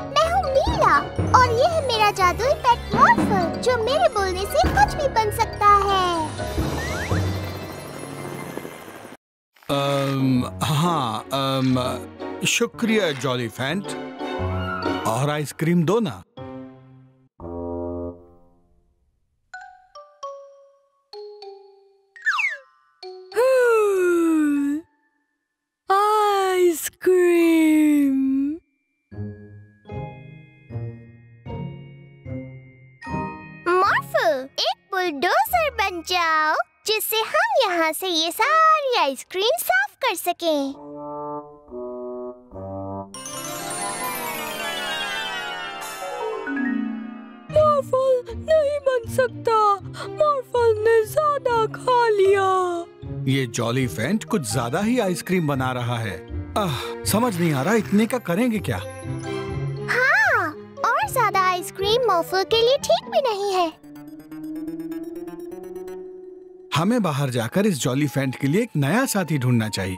मैं हूँ नीला और ये है मेरा जादुई पेट मॉर्फल जो मेरे बोलने से कुछ भी बन सकता है। अम, हाँ अम, शुक्रिया जॉली फैंट और आइसक्रीम दो ना। जिससे हम यहाँ से ये सारी आइसक्रीम साफ़ कर सकें। मॉर्फल नहीं बन सकता। मॉर्फल ने ज़्यादा खा लिया। ये जॉली फेंट कुछ ज़्यादा ही आइसक्रीम बना रहा है। आह, समझ नहीं आ रहा इतने का करेंगे क्या? हाँ और ज़्यादा आइसक्रीम मॉर्फल के लिए ठीक भी नहीं है। हमें बाहर जाकर इस जॉली फैंट के लिए एक नया साथी ढूंढना चाहिए।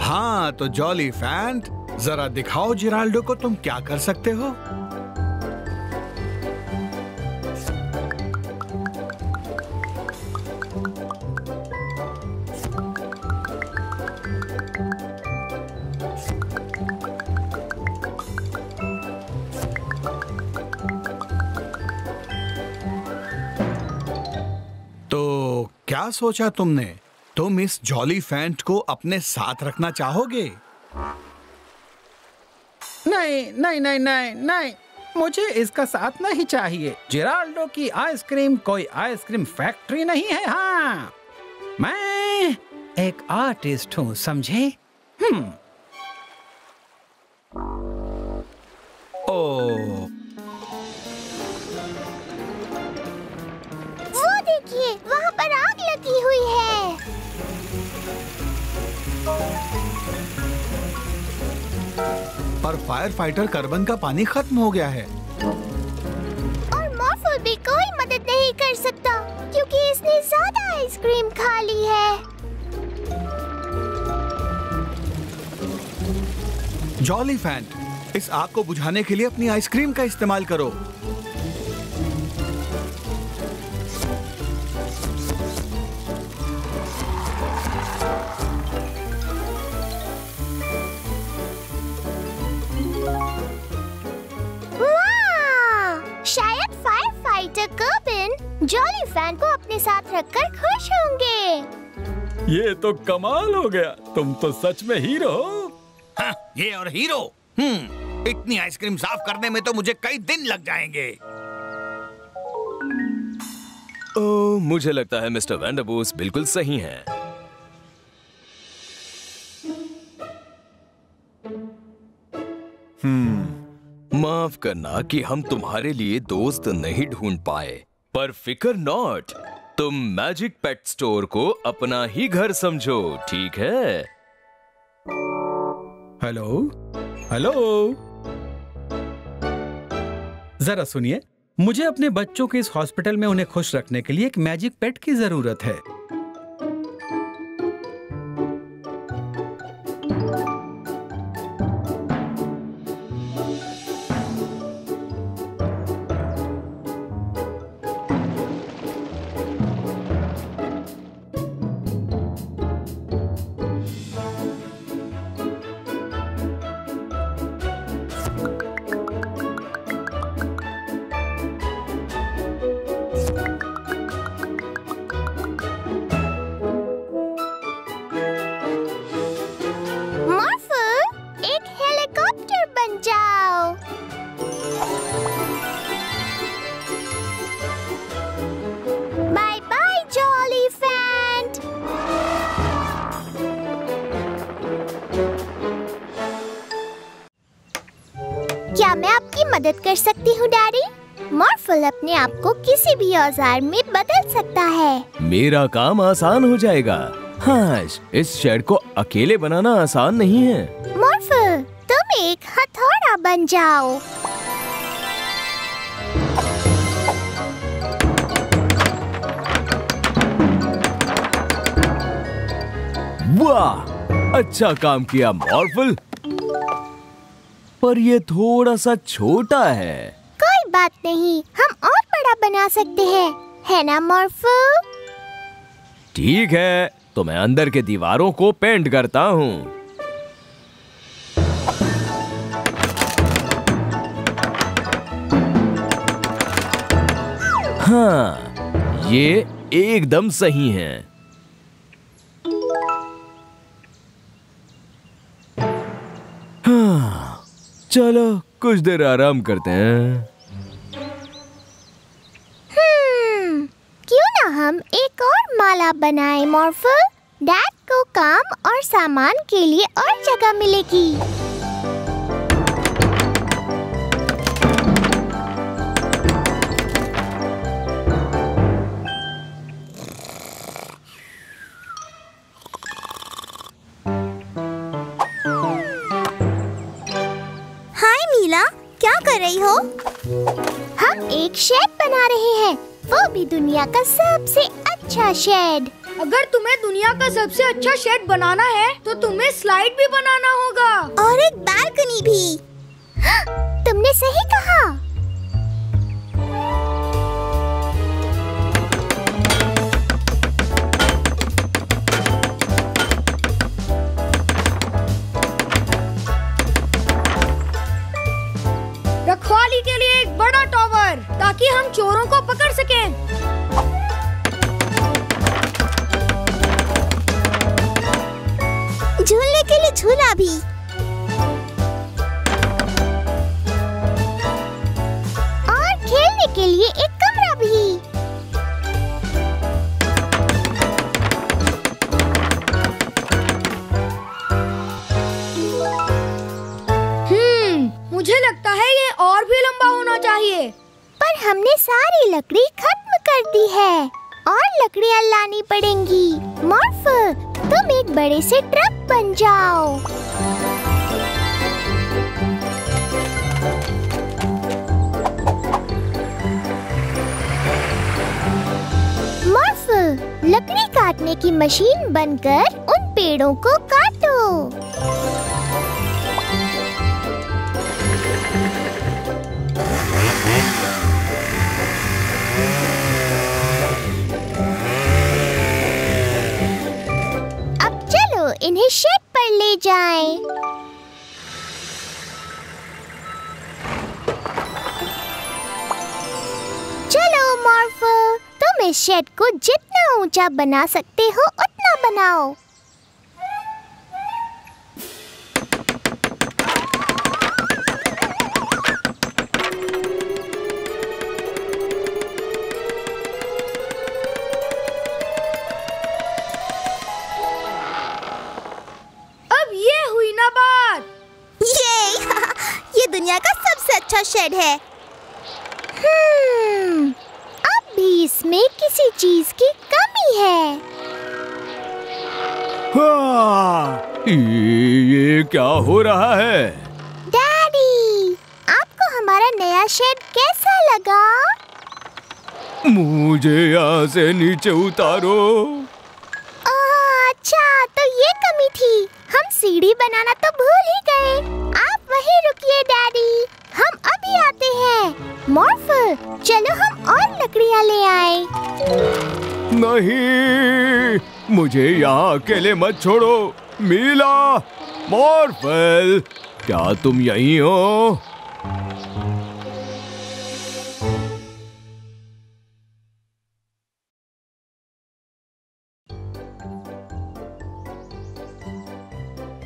हाँ तो जॉली फैंट जरा दिखाओ जिराल्डो को तुम क्या कर सकते हो? सोचा तुमने? तुम इस जॉली फैंट को अपने साथ रखना चाहोगे? नहीं नहीं नहीं नहीं नहीं। मुझे इसका साथ नहीं चाहिए। जिराल्डो की आइसक्रीम कोई आइसक्रीम फैक्ट्री नहीं है हाँ। मैं एक आर्टिस्ट हूँ, समझे? हम्म। पर फायर फाइटर कार्बन का पानी खत्म हो गया है। और मॉर्फल भी कोई मदद नहीं कर सकता क्योंकि इसने ज़्यादा आइसक्रीम खा ली है। जॉली फैंट इस आग को बुझाने के लिए अपनी आइसक्रीम का इस्तेमाल करो। शायद fire fighter Corbin Jolly fan को अपने साथ रखकर खुश होंगे। ये तो कमाल हो गया। तुम तो सच में हीरो हो। हाँ, ये और हीरो। हम्म इतनी आइसक्रीम साफ़ करने में तो मुझे कई दिन लग जाएँगे। ओ, मुझे लगता है मिस्टर वैंडरबूस बिल्कुल सही हैं। हम्म माफ़ करना कि हम तुम्हारे लिए दोस्त नहीं ढूंढ पाए। पर फिकर नॉट तुम मैजिक पेट स्टोर को अपना ही घर समझो, ठीक है? हेलो हेलो जरा सुनिए, मुझे अपने बच्चों के इस हॉस्पिटल में उन्हें खुश रखने के लिए एक मैजिक पेट की ज़रूरत है। मदद कर सकती हूँ डैडी? मॉर्फल अपने आप को किसी भी औज़ार में बदल सकता है। मेरा काम आसान हो जाएगा। हाँ इस शेड को अकेले बनाना आसान नहीं है। मॉर्फल तुम एक हथौड़ा बन जाओ। वाह अच्छा काम किया मॉर्फल। पर ये थोड़ा सा छोटा है। कोई बात नहीं हम और बड़ा बना सकते हैं। है ना मॉर्फो? ठीक है तो मैं अंदर के दीवारों को पेंट करता हूँ। हाँ ये एकदम सही है। चलो कुछ देर आराम करते हैं। हम्म, क्यों ना हम एक और माला बनाएँ मॉर्फल? डैड को काम और सामान के लिए और जगह मिलेगी। भी दुनिया का सबसे अच्छा शेड अगर तुम्हें दुनिया का सबसे अच्छा शेड बनाना है तो तुम्हें स्लाइड भी बनाना होगा। और एक बालकनी भी। तुमने सही कहा। के लिए एक कमरा भी। हम्म मुझे लगता है ये और भी लंबा होना चाहिए। पर हमने सारी लकड़ी खत्म कर दी है और लकड़ियाँ लानी पड़ेंगी। मॉर्फ तुम एक बड़े से ट्रक की मशीन बनकर उन पेड़ों को काटो अब चलो इन्हें शेड पर ले जाएँ। चलो, मॉर्फो इस शेड को जितना ऊँचा बना सकते हो उतना बनाओ। अब ये हुई ना बात। ये ये दुनिया का सबसे अच्छा शेड है। क्या हो रहा है? डैडी आपको हमारा नया शेड कैसा लगा? मुझे यहाँ से नीचे उतारो। अच्छा तो ये कमी थी। हम सीढ़ी बनाना तो भूल ही गए। आप वहीं रुकिए डैडी। हम अभी आते हैं। मॉर्फल चलो हम और लकड़ियाँ ले आए। नहीं मुझे यहाँ अकेले मत छोड़ो। मीला मॉर्फल क्या तुम यहीं हो?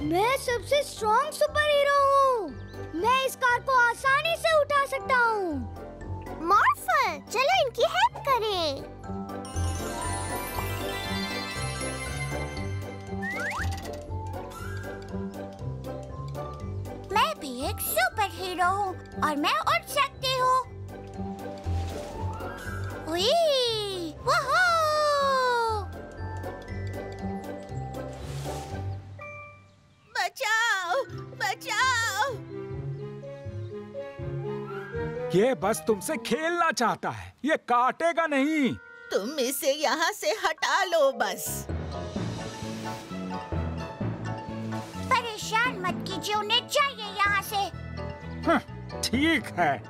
मैं सबसे स्ट्रॉन्ग सुपर हीरो हूँ। मैं इस कार को आसानी से उठा सकता हूँ। मॉर्फल चलो इनकी हेल्प करें। एक सुपर हीरो हूँ और मैं उड़ सकती हूँ। बचाओ बचाओ! ये बस तुमसे खेलना चाहता है। ये काटेगा नहीं। तुम इसे यहाँ से हटा लो बस। परेशान मत कीजिए उन्हें चाहिए ठीक है।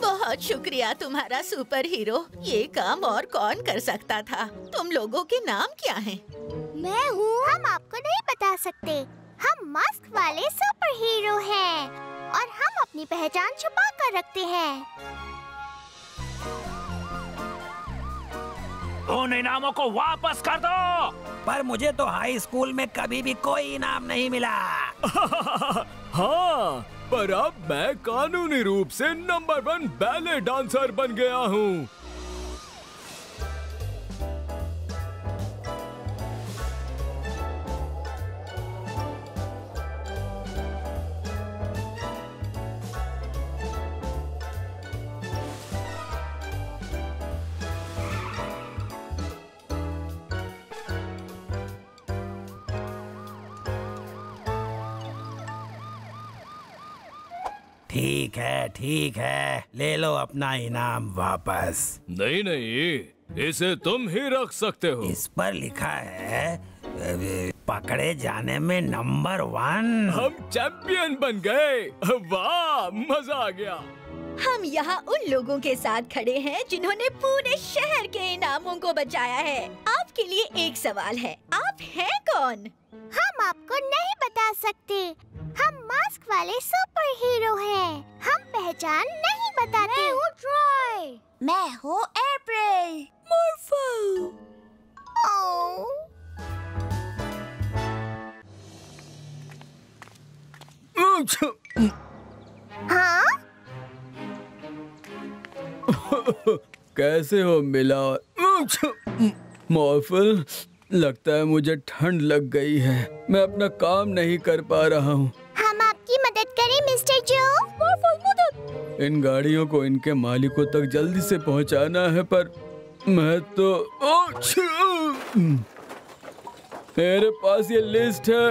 बहुत शुक्रिया तुम्हारा सुपर हीरो ये काम और कौन कर सकता था? तुम लोगों के नाम क्या हैं? मैं हूँ हम आपको नहीं बता सकते। हम मास्क वाले सुपर हीरो हैं और हम अपनी पहचान छुपा कर रखते हैं। उन इनामों को वापस कर दो। पर मुझे तो हाई स्कूल में कभी भी कोई इनाम नहीं मिला। हाँ पर अब मैं कानूनी रूप से नंबर वन बैले डांसर बन गया हूँ। ठीक है ठीक है। ले लो अपना इनाम वापस। नहीं नहीं इसे तुम ही रख सकते हो। इस पर लिखा है पकड़े जाने में नंबर वन। हम चैंपियन बन गए। वाह मज़ा आ गया। हम यहाँ उन लोगों के साथ खड़े हैं जिन्होंने पूरे शहर के इनामों को बचाया है। आपके लिए एक सवाल है आप हैं कौन? हम आपको नहीं बता सकते। हम मास्क वाले सुपर हीरो हैं। हम पहचान नहीं बताते। मैं हूँ ट्रॉय मैं हूँ मोर्फो हाँ कैसे हो मिला? मौफिल लगता है मुझे ठंड लग गई है। मैं अपना काम नहीं कर पा रहा हूँ। इन गाड़ियों को इनके मालिकों तक जल्दी से पहुंचाना है, पर मैं तो! मेरे पास ये लिस्ट है।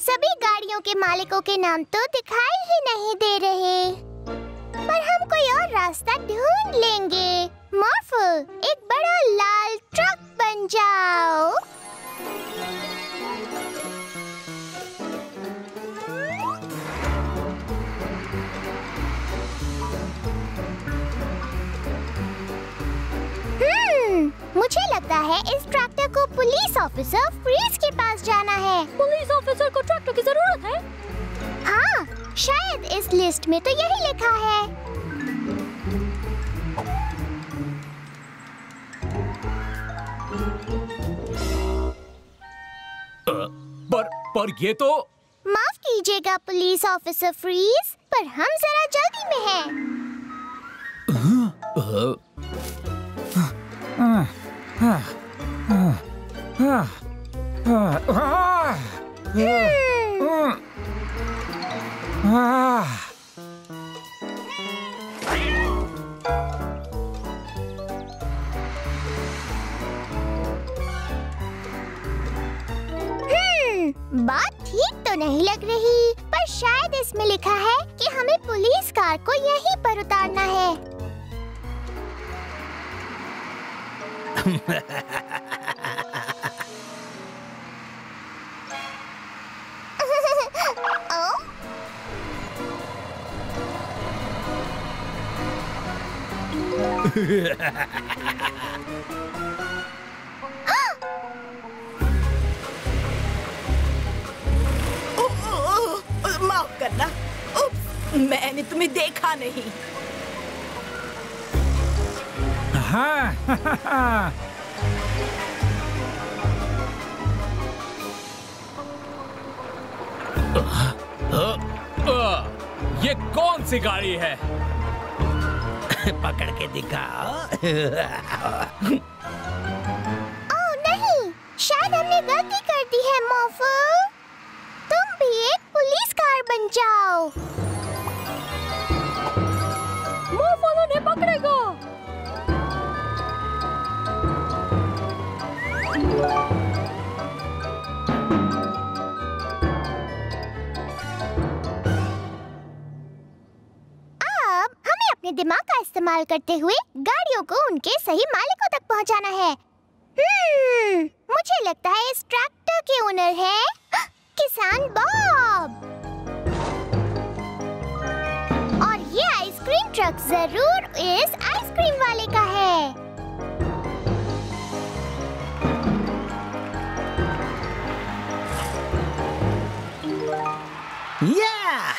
सभी गाड़ियों के मालिकों के नाम तो दिखाई ही नहीं दे रहे। पर हम कोई और रास्ता ढूंढ लेंगे। मॉर्फल एक बड़ा लाल ट्रक बन जाओ। मुझे लगता है इस ट्रैक्टर को पुलिस ऑफिसर फ्रीज के पास जाना है। पुलिस ऑफिसर को ट्रैक्टर की ज़रूरत है? हाँ शायद इस लिस्ट में तो यही लिखा है। पर ये तो माफ़ कीजिएगा पुलिस ऑफिसर फ्रीज पर हम जरा जल्दी में हैं। बात ठीक तो नहीं लग रही पर शायद इसमें लिखा है कि हमें पुलिस कार को यहीं पर उतारना है। ओ, मैंने तुम्हें देखा नहीं। हाँ। हाँ, आ, ये कौन सी गाड़ी है? पकड़ के दिखाओ। ओ नहीं। शायद हमने गलती कर दी है मोफो। इस्तेमाल करते हुए गाड़ियों को उनके सही मालिकों तक पहुंचाना है। हम्म, मुझे लगता है इस ट्रैक्टर के ओनर है किसान बॉब। और ये आइसक्रीम ट्रक ज़रूर इस आइसक्रीम वाले का है। या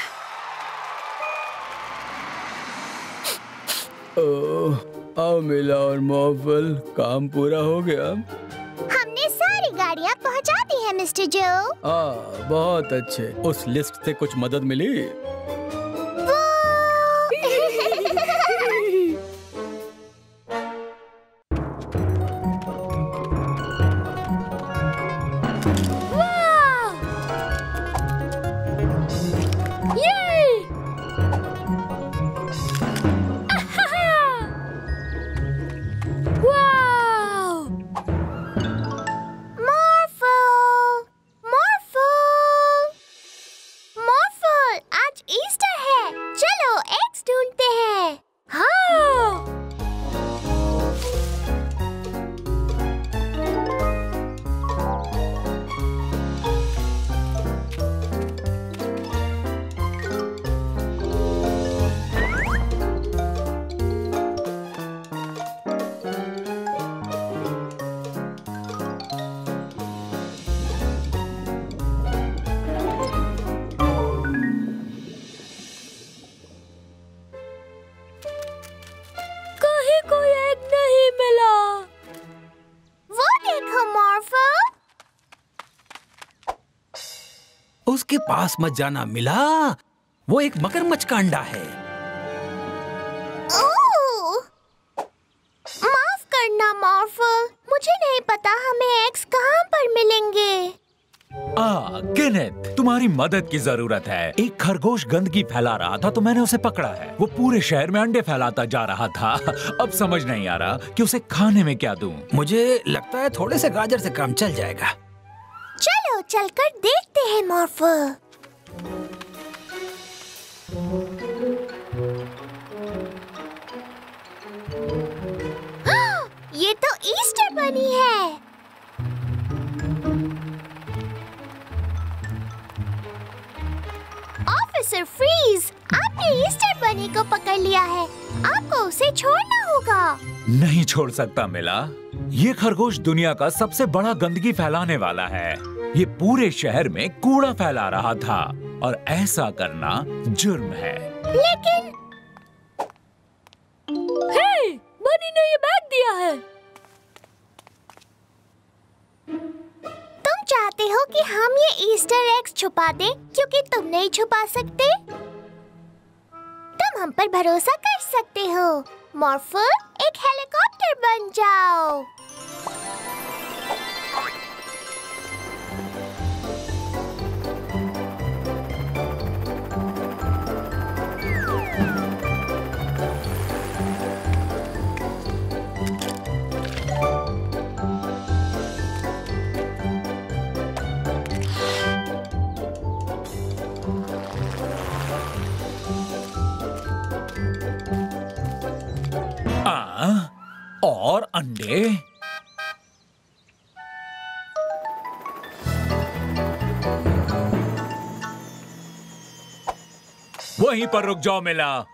ओह, आओ मिला और मोहब्बल काम पूरा हो गया। हमने सारी गाड़ियाँ पहुँचा दी है मिस्टर जो आ, बहुत अच्छे। उस लिस्ट से कुछ मदद मिली? उसके पास मत जाना मिला। वो एक मगरमच्छ का अंडा है। माफ़ करना मॉर्फल। मुझे नहीं पता हमें एग्स कहाँ पर मिलेंगे। आ, तुम्हारी मदद की ज़रूरत है। एक खरगोश गंदगी फैला रहा था तो मैंने उसे पकड़ा है। वो पूरे शहर में अंडे फैलाता जा रहा था। अब समझ नहीं आ रहा कि उसे खाने में क्या दूँ। मुझे लगता है थोड़े से गाजर से काम चल जाएगा। चलकर देखते हैं मॉर्फल ये तो ईस्टर बनी है। ऑफिसर फ्रीज, आपने ईस्टर बनी को पकड़ लिया है। आपको उसे छोड़ना होगा। नहीं छोड़ सकता, मिला। ये खरगोश दुनिया का सबसे बड़ा गंदगी फैलाने वाला है। ये पूरे शहर में कूड़ा फैला रहा था और ऐसा करना जुर्म है। लेकिन हे, बनी ने ये बैग दिया है। तुम चाहते हो कि हम ये ईस्टर एग्स छुपा दें, क्योंकि तुम नहीं छुपा सकते? तुम हम पर भरोसा कर सकते हो। मॉर्फल एक हेलीकॉप्टर बन जाओ। अंडे वहीं पर रुक जाओ मिला।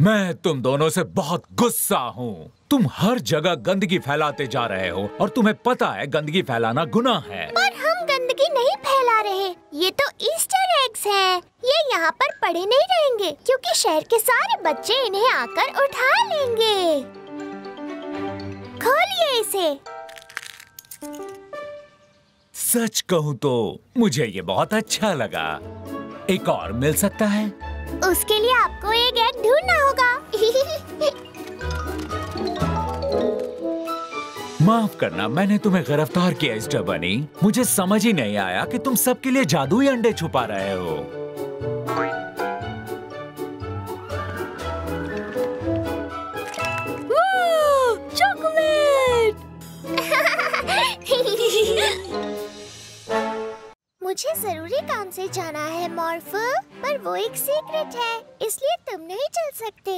मैं तुम दोनों से बहुत गुस्सा हूँ। तुम हर जगह गंदगी फैलाते जा रहे हो और तुम्हें पता है गंदगी फैलाना गुनाह है। पर हम गंदगी नहीं फैला रहे। ये तो ईस्टर एग्स हैं। ये यहाँ पर पड़े नहीं रहेंगे क्योंकि शहर के सारे बच्चे इन्हें आकर उठा लेंगे। खोलिए इसे। सच कहूँ तो मुझे ये बहुत अच्छा लगा। एक और मिल सकता है? उसके लिए आपको एक एग ढूंढना होगा। माफ़ करना मैंने तुम्हें गिरफ़्तार किया इस्टर बनी मुझे समझ ही नहीं आया कि तुम सबके लिए जादुई अंडे छुपा रहे हो। मुझे ज़रूरी काम से जाना है मॉर्फ। पर वो एक सीक्रेट है इसलिए तुम नहीं चल सकते।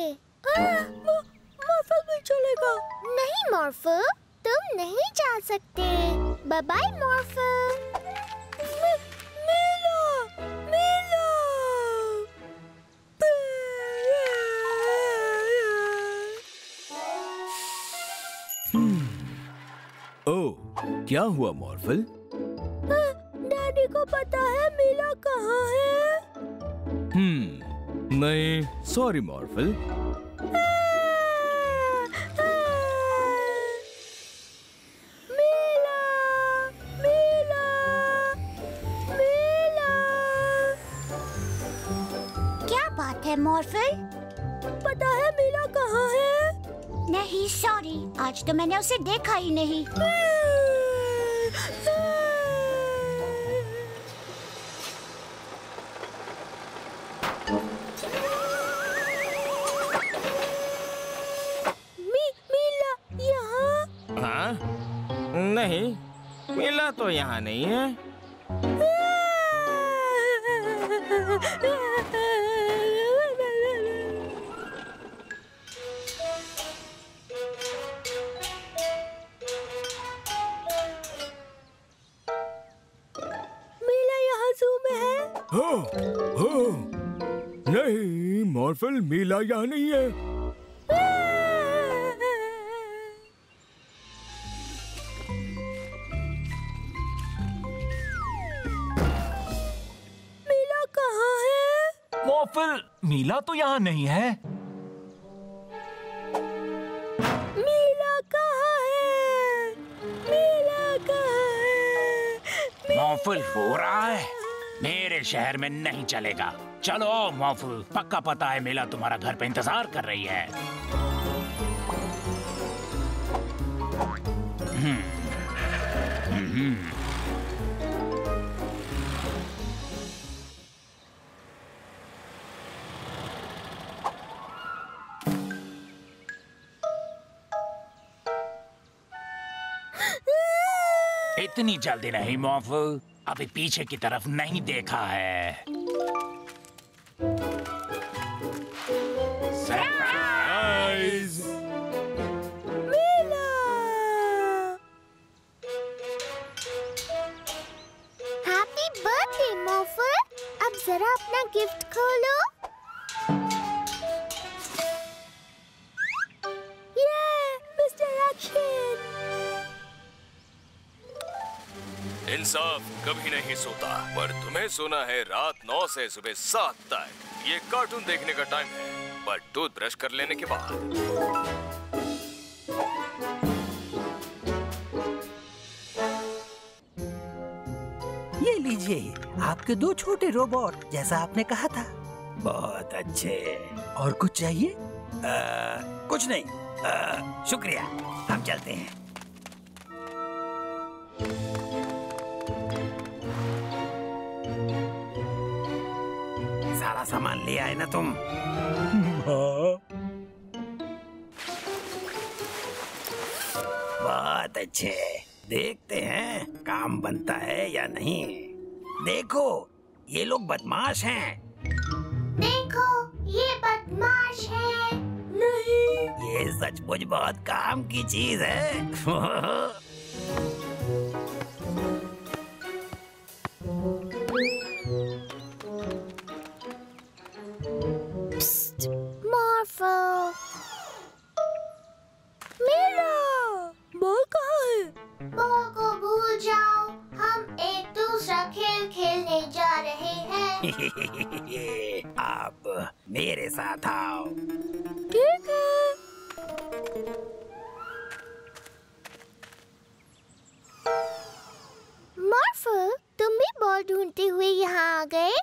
मॉर्फल भी चलेगा। नहीं मॉर्फल तुम नहीं जा सकते। बाय बाय मॉर्फल मेला मेला। ओ क्या हुआ मॉर्फल? डैडी को पता है मेला कहाँ है? हम्म नहीं सॉरी मॉर्फल। मेला मेला मेला क्या बात है मॉर्फल? पता है मेला कहाँ है? नहीं सॉरी आज तो मैंने उसे देखा ही नहीं। यहाँ नहीं है? मेला यहाँ जू है। हाँ, हाँ। नहीं मॉर्फल मेला यहाँ नहीं है। मॉफिल मीला तो यहाँ नहीं है। मेला कहाँ है? मेला कहाँ है? मौफुल हो रहा है। मेरे शहर में नहीं चलेगा। चलो मौफुल। पक्का पता है मेला तुम्हारा घर पे इंतज़ार कर रही है। हम्म, हम्म, इतनी जल्दी नहीं मोफू अभी पीछे की तरफ़ नहीं देखा है। इंसाफ कभी नहीं सोता पर तुम्हें सोना है रात नौ से सुबह सात तक। ये कार्टून देखने का टाइम है पर टूथब्रश कर लेने के बाद। ये लीजिए आपके दो छोटे रोबोट जैसा आपने कहा था। बहुत अच्छे। और कुछ चाहिए? आ, कुछ नहीं। आ, शुक्रिया। हम चलते हैं। आए ना तुम। बहुत अच्छे। देखते हैं काम बनता है या नहीं। देखो ये लोग बदमाश हैं। देखो ये बदमाश है। नहीं ये सचमुच बहुत काम की चीज़ है। आप मेरे साथ आओ। ठीक है। मॉर्फल तुम भी बॉल ढूंढते हुए यहाँ आ गए?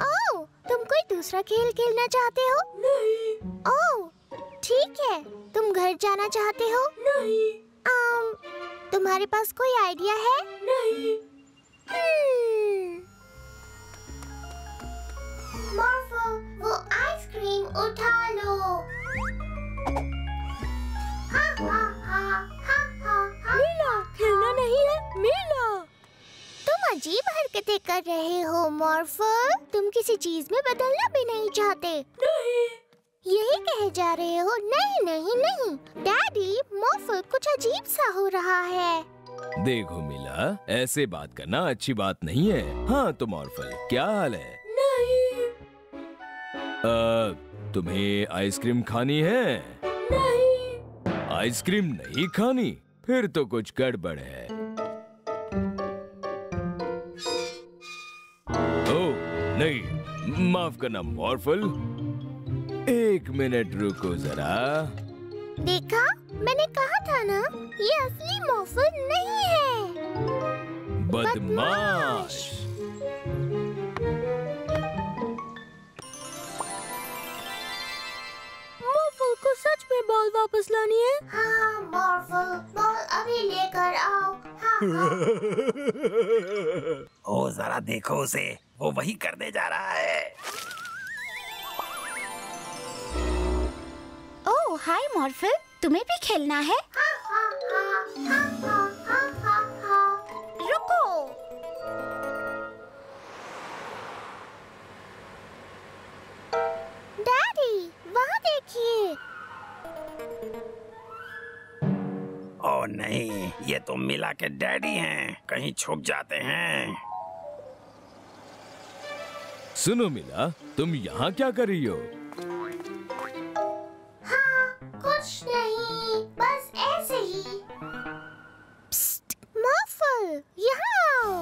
ओह तुम कोई दूसरा खेल खेलना चाहते हो? नहीं। ओह ठीक है। तुम घर जाना चाहते हो? नहीं। आम, तुम्हारे पास कोई आइडिया है? नहीं। उठा लो हा हा हा हा हा। हा खेलना नहीं है? मेला! तुम अजीब हरकतें कर रहे हो मॉर्फल। तुम किसी चीज़ में बदलना भी नहीं चाहते। नहीं। यही कहे जा रहे हो नहीं नहीं नहीं। डैडी मोफल कुछ अजीब सा हो रहा है। देखो मिला ऐसे बात करना अच्छी बात नहीं है। हाँ तुम ऑर्फल क्या हाल है? नहीं। अ, तुम्हें आइसक्रीम खानी है? नहीं। आइसक्रीम नहीं खानी? फिर तो कुछ गड़बड़ है। ओ नहीं माफ़ करना मॉर्फल। एक मिनट रुको जरा। देखा? मैंने कहा था ना ये असली मोफल नहीं है। बदमाश। मोफल को सच में बॉल वापस लानी है? हाँ मोफल बॉल अभी लेकर आओ। हाँ, हाँ। ओ जरा देखो उसे। वो वही करने जा रहा है। ओह हाय मॉर्फल तुम्हें भी खेलना है। रुको। डैडी वहाँ देखिए। ओ नहीं ये तो मिला के डैडी हैं। कहीं छुप जाते हैं। सुनो मिला तुम यहाँ क्या कर रही हो? कुछ नहीं बस ऐसे ही। मोफल यहाँ आओ।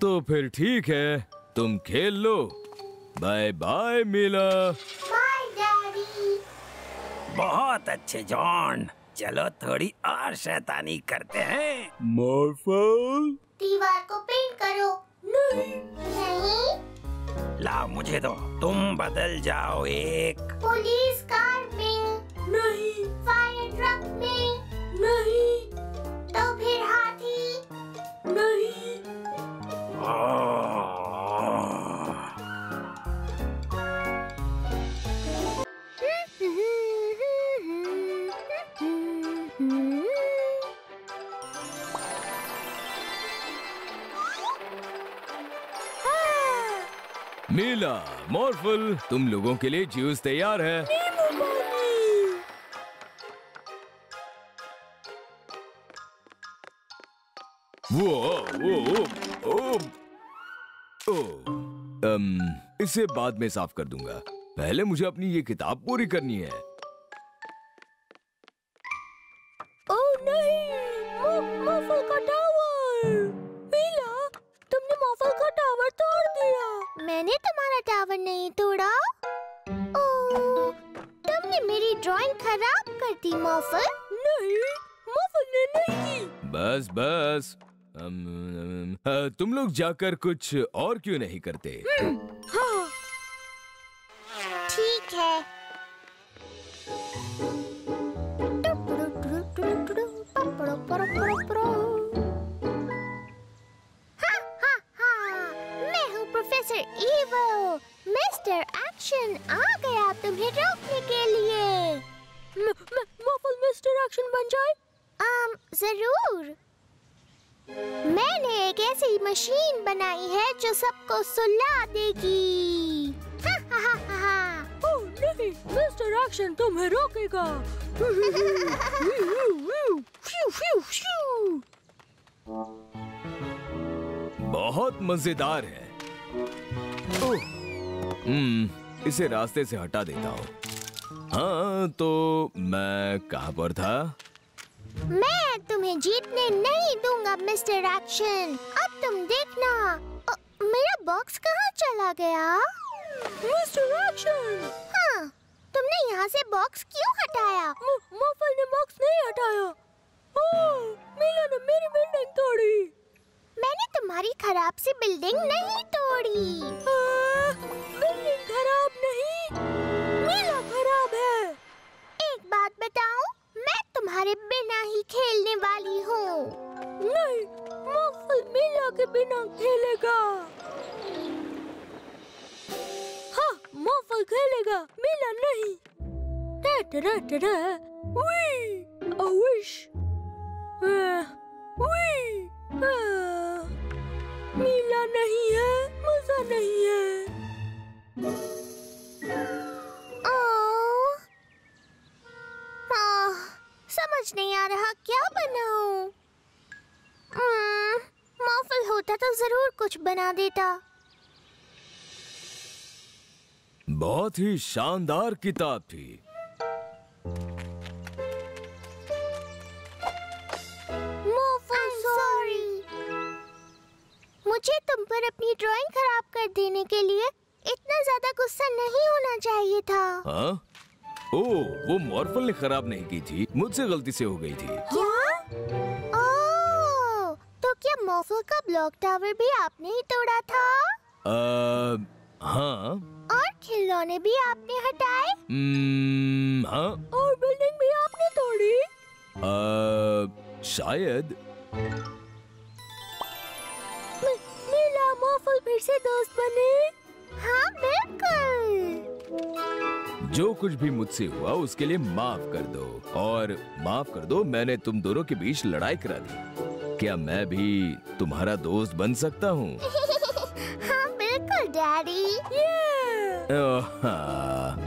तो फिर ठीक है तुम खेल लो। बाय बाय मिला। बहुत अच्छे जॉन। चलो थोड़ी और शैतानी करते हैं। मॉर्फल? दीवार को पेंट करो। नहीं। नहीं। लाओ मुझे दो तुम बदल जाओ एक। पुलिस कार में। नहीं। फायर ट्रक में। नहीं। तो फिर हाथी। नहीं। मिला मोरफुल तुम लोगों के लिए जूस तैयार है। वो वो ओ, ओ, इसे बाद में साफ़ कर दूँगा। पहले मुझे अपनी ये किताब पूरी करनी है। जाकर कुछ और क्यों नहीं करते? हाँ ठीक है। हाँ, हाँ, हाँ, मैं हूँ प्रोफेसर मिस्टर एक्शन आ गया तुम्हें रोकने के लिए। मोफल मिस्टर एक्शन बन जाए। आम ज़रूर। मैंने एक ऐसी मशीन बनाई है जो सबको सुला देगी। हा, हा, हा, हा, हा। ओह नहीं मिस्टर एक्शन तुम्हें रोकेगा। फ्यू फ्यू फ्यू बहुत मज़ेदार है। ओह, हम्म इसे रास्ते से हटा देता हूँ। हाँ तो मैं कहाँ पर था? मैं तुम्हें जीतने नहीं दूँगा मिस्टर एक्शन। अब तुम देखना। अ, मेरा बॉक्स कहाँ चला गया? Mister action! हाँ तुमने यहाँ से बॉक्स क्यों हटाया? मोफल ने बॉक्स नहीं हटाया। ओह मीला ने मेरी बिल्डिंग तोड़ी। मैंने तुम्हारी खराब सी बिल्डिंग नहीं तोड़ी। बिल्डिंग खराब नहीं तुम्हारे बिना ही खेलने वाली हूँ। नहीं मुफ़्त मीला के बिना खेलेगा। हाँ मुफ़्त खेलेगा मीला नहीं। टा टा टा टा वी I नहीं है मज़ा नहीं है। ओह Oh. समझ नहीं आ रहा क्या बनाऊँ? हम्म, होता तो ज़रूर कुछ बना देता। बहुत ही शानदार किताब थी। मुझे तुम पर अपनी ड्राइंग खराब कर देने के लिए इतना ज़्यादा गुस्सा नहीं होना चाहिए था। हाँ? ओ वो मॉर्फल ने खराब नहीं की थी। मुझसे गलती से हो गई थी। क्या? ओह तो क्या मॉफल का ब्लॉक टावर भी आपने ही तोड़ा था? आ, हाँ। और खिलौने भी आपने हटाए? हम्म, हाँ। और बिल्डिंग भी आपने तोड़ी? आ, शायद। म- मीला मॉफल फिर से दोस्त बने? हाँ बिल्कुल। जो कुछ भी मुझसे हुआ उसके लिए माफ़ कर दो। और माफ़ कर दो मैंने तुम दोनों के बीच लड़ाई करा दी। क्या मैं भी तुम्हारा दोस्त बन सकता हूँ? हाँ बिल्कुल डैडी। हाँ।